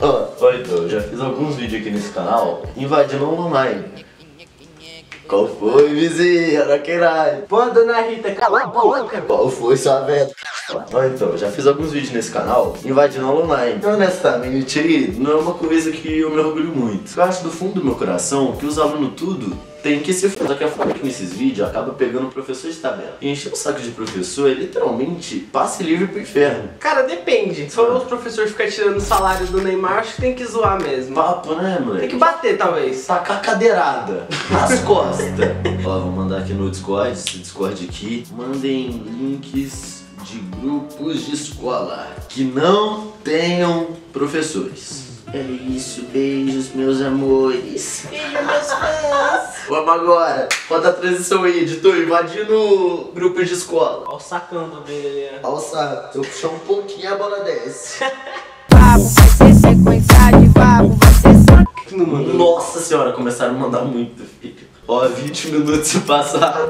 Ó, ó, então, eu já fiz alguns vídeos aqui nesse canal invadindo online. Qual foi, vizinha? Queralho. Pô, dona Rita, cala a boca. Qual foi, sua velha? Ó, então, já fiz alguns vídeos nesse canal invadindo online. Honestamente, não é uma coisa que eu me orgulho muito. Eu acho do fundo do meu coração que os alunos tudo tem que se Só que a forma que nesses vídeos acaba pegando o professor de tabela. E encher o saco de professor é literalmente passe livre pro inferno. Cara, depende. Se for os professores ficar tirando o salário do Neymar, acho que tem que zoar mesmo. Papo, né, moleque? Tem que bater, talvez. Tacar cadeirada nas costas. Ó, vou mandar aqui no Discord, esse Discord aqui. Mandem links de grupos de escola que não tenham professores. É isso, beijos, meus amores. Beijo, meus fãs. Vamos agora. Roda a transição aí, editor, invadindo o grupo de escola. Olha o sacando dele ali. Olha o saco. Se eu puxar um pouquinho, a bola desce. Vago vai ser sequência de vago, vai ser que não mandou? Nossa senhora, começaram a mandar muito, filho. Ó, 20 minutos se passaram.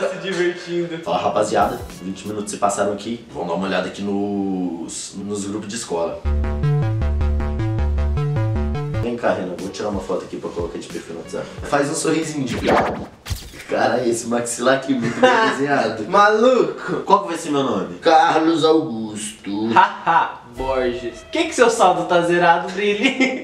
Tá se divertindo. Ó, rapaziada, 20 minutos se passaram aqui. Vamos dar uma olhada aqui nos, nos grupos de escola. Vem cá, Renan, vou tirar uma foto aqui pra colocar de perfil no WhatsApp. Faz um sorrisinho de. Cara, esse maxilar aqui muito bem desenhado. Maluco! Qual que vai ser meu nome? Carlos Augusto. Haha, Borges. Que que seu saldo tá zerado, Brilhe?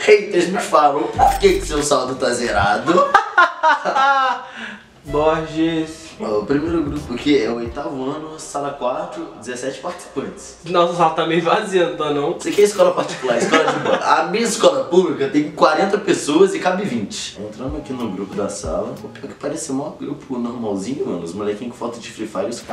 Haters me falam por que, que seu saldo tá zerado. Borges. O primeiro grupo aqui é o oitavo ano, sala 4, 17 participantes. Nossa, o saldo tá meio vazio, não tá não? Isso aqui é escola particular, escola de boa. A minha escola pública tem 40 pessoas e cabe 20. Entrando aqui no grupo da sala, o pior que parece um grupo normalzinho, mano. Os molequinhos com foto de Free Fire os.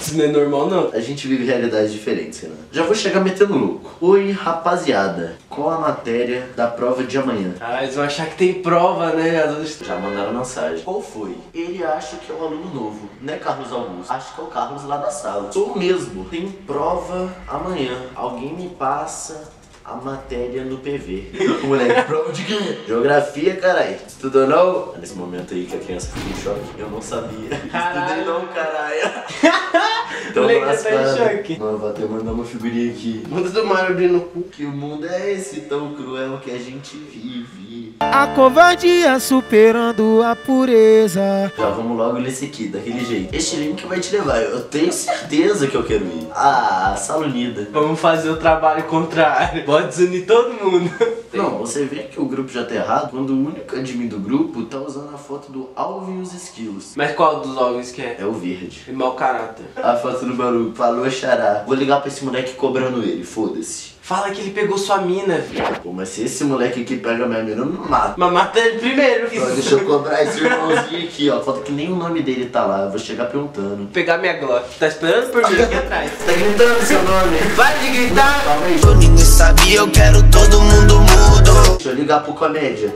Isso não é normal, não. A gente vive realidades diferentes, né? Já vou chegar metendo louco. Oi, rapaziada. Qual a matéria da prova de amanhã? Ah, eles vão achar que tem prova, né? Já mandaram mensagem. Qual foi? Ele acha que é um aluno novo, né, Carlos Augusto? Acho que é o Carlos lá da sala. Sou mesmo. Tem prova amanhã. Alguém me passa a matéria no PV. Moleque, prova de quê? Geografia, carai. Estudou não? Nesse momento aí que a criança fica em choque, eu não sabia. Caralho. Estudei não, caralho. O moleque vamos tá em choque. Mano, vou até mandar uma figurinha aqui. Manda do Mario abrir no cu. Que o mundo é esse tão cruel que a gente vive. A covardia superando a pureza. Já vamos logo nesse aqui, daquele jeito. Este link vai te levar, eu tenho certeza que eu quero ir. Ah, Sala Unida. Vamos fazer o trabalho contrário. Pode desunir todo mundo. Não, você vê que o grupo já tá errado quando o único admin do grupo tá usando a foto do Alvin e os esquilos. Mas qual dos homens que é? É o verde. É mau caráter. A foto do Baru. Falou, xará. Vou ligar pra esse moleque cobrando ele, foda-se. Fala que ele pegou sua mina, filho. Pô, mas se esse moleque aqui pega minha mina, eu não mato. Mas mata ele primeiro. Então, deixa eu cobrar esse irmãozinho aqui, ó. Falta que nem o nome dele tá lá. Eu vou chegar perguntando. Pegar minha Glock. Tá esperando por mim aqui atrás. Tá gritando seu nome? Vai de gritar! Calma aí. Ninguém sabia, eu quero todo mundo mudo. Deixa eu ligar pro comédia.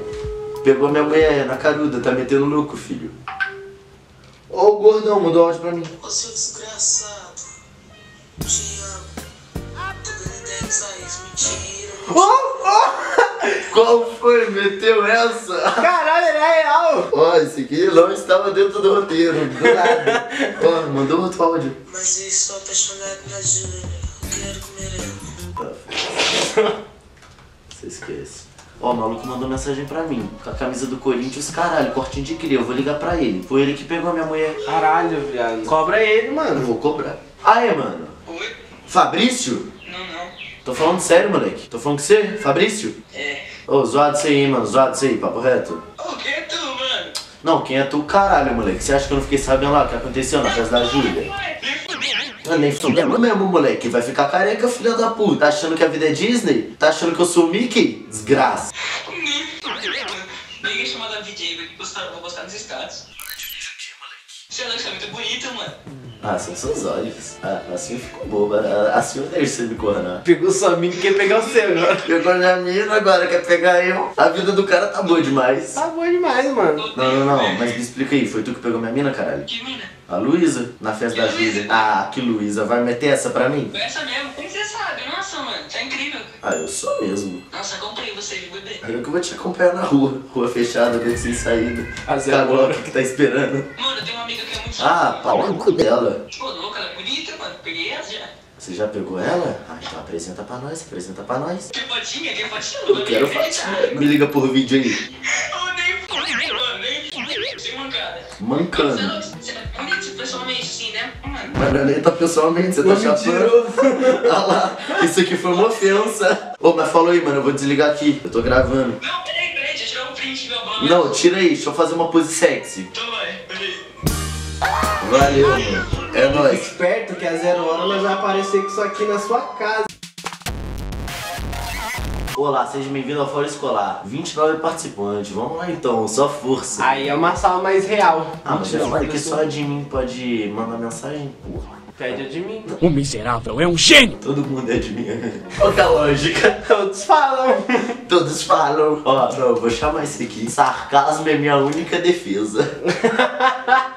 Pegou minha mulher na caruda, tá metendo louco, filho. Ô o gordão, mandou áudio pra mim. Ô seu desgraçado, te amo. Tô dando ideia de sair, mentira. Qual foi? Meteu essa? Caralho, ele é real! Ó, esse aqui não estava dentro do roteiro, do nada. Ó, mandou outro áudio. Mas eu estou apaixonado na Júlia. Quero comer ela. Tá, Você esquece. Ó, o maluco mandou mensagem pra mim. Com a camisa do Corinthians, caralho, cortinho de cria. Eu vou ligar pra ele. Foi ele que pegou a minha mulher. Caralho, viado. Cobra ele, Eu mano. vou cobrar. Aê, mano. Oi? Fabrício? Não, não. Tô falando sério, moleque. Tô falando com você, Fabrício? É. Ô, zoado isso aí, mano. Zoado isso aí, papo reto. Ô, quem é tu, mano? Não, quem é tu, caralho, moleque? Você acha que eu não fiquei sabendo lá o que aconteceu na festa da Júlia? Eu nem fudendo mesmo, moleque. Vai ficar careca, filha da puta. Tá achando que a vida é Disney? Tá achando que eu sou o Mickey? Desgraça. Ninguém chamada VJ, vou postar, vou postar nos status. Você é você é muito bonito, mano. Ah, são seus olhos. Ah, assim eu fico boba. Ah, Assim eu deixo você me coronar. Pegou sua mina e quer pegar o seu agora. Pegou minha mina, agora quer pegar eu. A vida do cara tá boa demais. Tá bom demais, mano. Não, não, não. Mas me explica aí. Foi tu que pegou minha mina, caralho? Que mina? A Luísa? Na festa da Júlia. Ah, que Luísa. Vai meter essa pra mim? Essa mesmo. Como você sabe? Nossa, mano, é incrível. Ah, eu sou mesmo. Nossa, comprei você de bebê. Eu que vou te acompanhar na rua. Rua fechada, beco sem saída. Glock que tá esperando. Mano, eu tenho uma amiga é Ah, pau no cu dela. Ô, louco, ela é bonita, mano. Peguei ela já. Você já pegou ela? Ah, então apresenta pra nós, apresenta pra nós. Tem fotinha? Tem fotinha? Eu quero fotinha. Me liga por vídeo aí. Eu nem mano, nem sem mancada. Você Mancando. não, você é bonito pessoalmente, sim, né? Mano. Mas não é nem tá pessoalmente, você tá chapando. Olha lá, isso aqui foi uma ofensa. Ô, mas falou aí, mano, eu vou desligar aqui. Eu tô gravando. Não, peraí, peraí, deixa eu tirar um print meu blog. Não, tira aí, deixa eu fazer uma pose sexy. Então vai, peraí. Valeu, mano. É nóis. Esperto que a zero hora nós vai aparecer com isso aqui na sua casa. Olá, seja bem-vindo ao Fórum Escolar. 29 participantes, vamos lá então, só força. Aí é uma sala mais real. Ah, mas eu falei que só a de mim pode mandar mensagem? Porra. Pede a de mim. O miserável é um gênio! Todo mundo é de mim. Qual que é a lógica? Todos falam. Todos falam. Ó, não, eu vou chamar isso aqui. Sarcasmo é minha única defesa.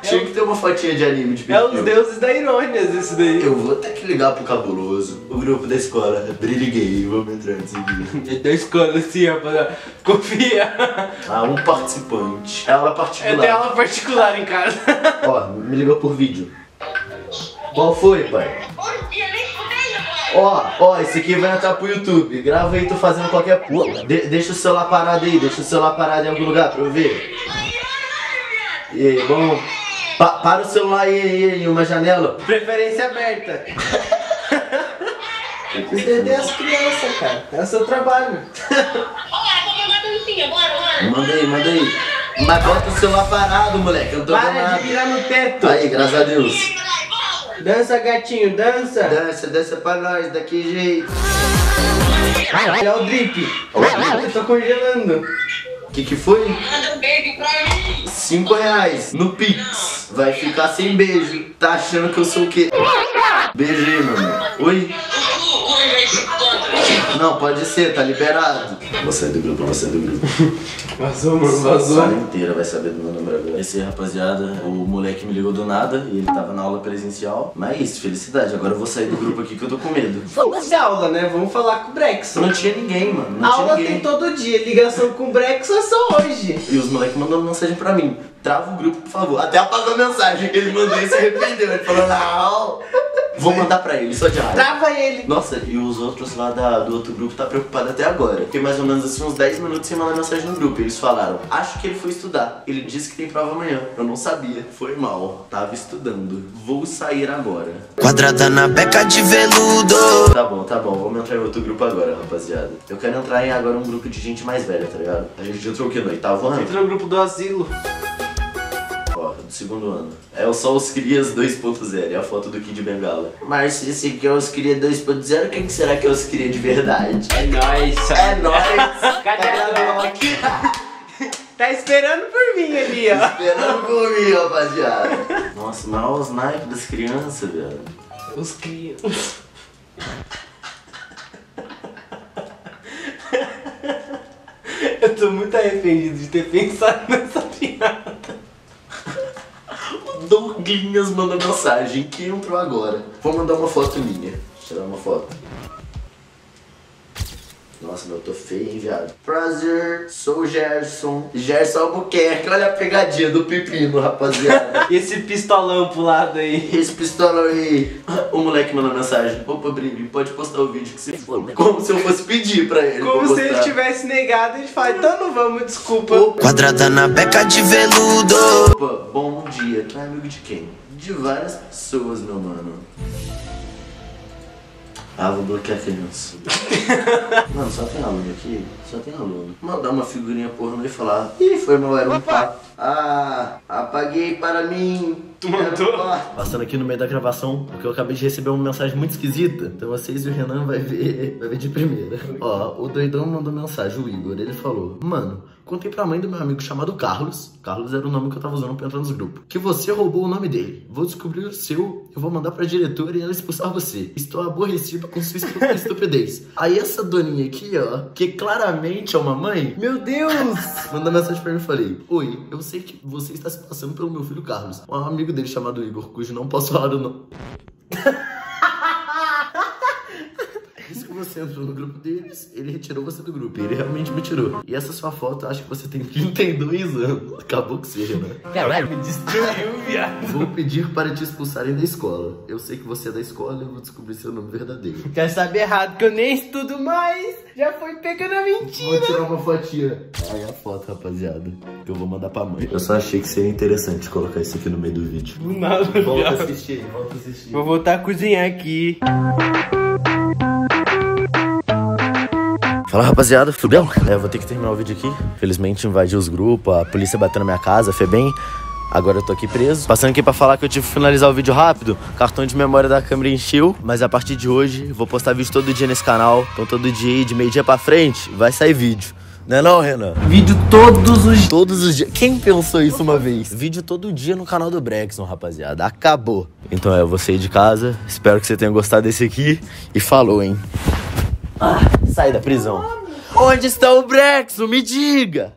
Tinha que ter uma fotinha de anime de É perfil. os deuses da irônias esse daí. Eu vou ter que ligar pro cabuloso. O grupo da escola. Brilhe gay, vamos entrar nisso aqui. É da escola assim, rapaziada. Confia. Ah, um participante. Ela É particular. dela particular em casa. Ó, me ligou por vídeo. Qual foi, pai? Ó, ó, esse aqui vai entrar pro YouTube. Grava aí tu fazendo qualquer porra. De- deixa o celular parado aí, deixa o celular parado em algum lugar pra eu ver. E aí, bom. Pa- para o celular aí, aí, em uma janela. Preferência aberta. Entender as crianças, cara. É o seu trabalho. Olha, vou mandar dancinha, bora, bora. Manda aí, manda aí. Mas bota o celular parado, moleque. Eu não tô Para de nada. virar no teto. Aí, graças a Deus. Dança, gatinho, dança. Dança, dança pra nós, daquele jeito. Olha o drip. Eu tô congelando. O que que foi? Manda um baby pra mim. Cinco reais no Pix. Vai ficar sem beijo. Tá achando que eu sou o quê? Beijo aí, meu amor. Oi? Não, pode ser, tá liberado. Vou sair do grupo, vou sair do grupo. Vazou, mano, A sala inteira vai saber do meu número agora. Esse aí, rapaziada, o moleque me ligou do nada e ele tava na aula presencial. Mas é isso, felicidade. Agora eu vou sair do grupo aqui que eu tô com medo. Vamos de aula, né? Vamos falar com o Brexon. Não tinha ninguém, mano. Não aula tinha ninguém. tem todo dia. Ligação com o Brexon é só hoje. E os moleques mandando mensagem pra mim. Trava o grupo, por favor. Até apagou a mensagem que ele mandou e se arrependeu. Ele falou, não. Vou mandar pra ele, só de raiva. Trava ele. Nossa, e os outros lá da- do outro grupo tá preocupado até agora. Fiquei mais ou menos assim uns 10 minutos sem mandar mensagem no grupo. Eles falaram, acho que ele foi estudar. Ele disse que tem prova amanhã. Eu não sabia. Foi mal. Tava estudando. Vou sair agora. Quadrada na beca de veludo. Tá bom, tá bom. Vamos entrar em outro grupo agora, rapaziada. Eu quero entrar em agora um grupo de gente mais velha, tá ligado? A gente entrou o quê? No oitavo ano? Entra no grupo do asilo. Segundo ano. É o só os Crias 2.0, é a foto do Kid Bengala. Mas se esse aqui é os Cria 2.0, quem que será que é os Cria de verdade? É nóis. É nóis! Cadê a Loki? Tá esperando por mim ali, ó. Esperando por mim, rapaziada. Nossa, mas olha os naipes das crianças, velho. Os cria. Eu tô muito arrependido de ter pensado nessa piada. Douglinhas manda mensagem que entrou agora. Vou mandar uma foto minha. Tirar uma foto. Nossa, meu, eu tô feio, hein, viado. Prazer, sou o Gerson. Gerson Albuquerque, olha a pegadinha do pepino, rapaziada. E esse pistolão pro lado aí. Esse pistolão aí. O moleque mandou mensagem. Opa, Brilho, pode postar o vídeo que você for. Como se eu fosse pedir pra ele. Como pra se ele tivesse negado, ele fala, então não vamos, desculpa. Opa, Quadrada na beca de veludo. opa, bom dia. Tu é amigo de quem? De várias pessoas, meu mano. Ah, vou bloquear a criança. Mano, só tem aluno aqui? Só tem aluno. Mandar uma figurinha pornô e falar Ih, foi mal, era um pato. Ah, apaguei para mim. Tu mandou? Um. Passando aqui no meio da gravação, porque eu acabei de receber uma mensagem muito esquisita. Então vocês e o Renan vai ver, vai ver de primeira. Ó, o doidão mandou mensagem, o Igor. Ele falou, mano, contei pra mãe do meu amigo chamado Carlos. Carlos era o nome que eu tava usando pra entrar nos grupos. Que você roubou o nome dele. Vou descobrir o seu, eu vou mandar pra diretora e ela expulsar você. Estou aborrecido com sua estu- estupidez. Aí essa doninha aqui, ó, que claramente é uma mãe, Meu Deus! Mandou mensagem pra mim e falei: Oi, eu sei que você está se passando pelo meu filho Carlos, um amigo dele chamado Igor, cujo não posso falar o nome. você entrou no grupo deles, ele retirou você do grupo. Ele realmente me tirou. E essa sua foto, eu acho que você tem 32 anos. Acabou que seja, né? Caralho, me destruiu, viado. Vou pedir para te expulsarem da escola. Eu sei que você é da escola e eu vou descobrir seu nome verdadeiro. Quer saber errado que eu nem estudo mais? Já foi pegando a mentira. Vou tirar uma fotinha. Aí a foto, rapaziada. Que eu vou mandar pra mãe. Eu só achei que seria interessante colocar isso aqui no meio do vídeo. Do nada, Volta a viado. assistir, volta a assistir. Vou voltar a cozinhar aqui. Fala rapaziada, tudo bem? É, eu vou ter que terminar o vídeo aqui. Felizmente invadiu os grupos, a polícia bateu na minha casa, foi bem. Agora eu tô aqui preso. Passando aqui pra falar que eu tive que finalizar o vídeo rápido. Cartão de memória da câmera encheu. Mas a partir de hoje, vou postar vídeo todo dia nesse canal. Então todo dia aí, de meio dia pra frente, vai sair vídeo. Não é não, Renan? Vídeo todos os Todos os dias. Quem pensou isso uma vez? Vídeo todo dia no canal do Brexon, rapaziada. Acabou. Então é, eu vou sair de casa. Espero que você tenha gostado desse aqui. E falou, hein? Ah, sai da prisão. Onde está o Brexon? Me diga!